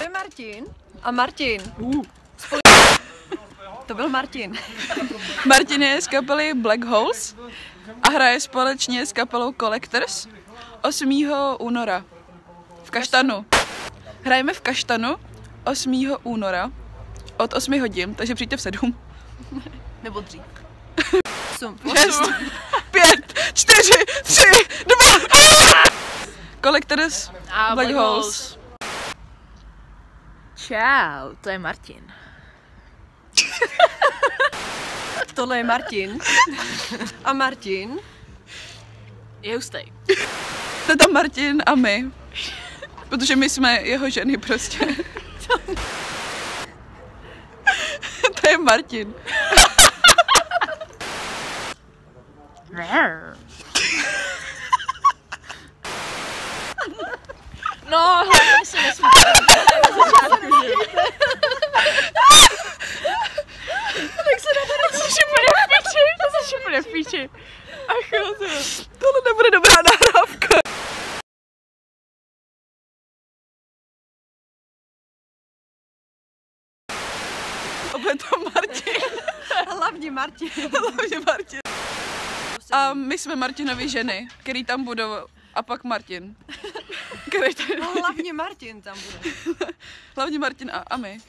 To je Martin. A Martin. Uh. To byl Martin. Martin je z kapely Black Holes a hraje společně s kapelou Collectors 8. února v Kaštanu. Hrajeme v Kaštanu 8. února od 8 hodin, takže přijďte v 7. Nebo dřív. Osm. 6, 5, 4, 3, 2, Collectors A Black Holes. Čau, to je Martin. Tohle je Martin. A Martin. Je hustej. To je tam Martin a my. Protože my jsme jeho ženy prostě. to je Martin. No, hlavně se nesmíte. Tak se na to jsi úplně v piči, to jsi úplně v piči. Ach jo, to jo. Tohle nebude dobrá nahrávka. Opět tam Martin. Hlavně Martin. Hlavně Martin. A my jsme Martinovi ženy, který tam budou. A pak Martin. Který tady... No, hlavně Martin tam bude. Hlavně Martin a, a my.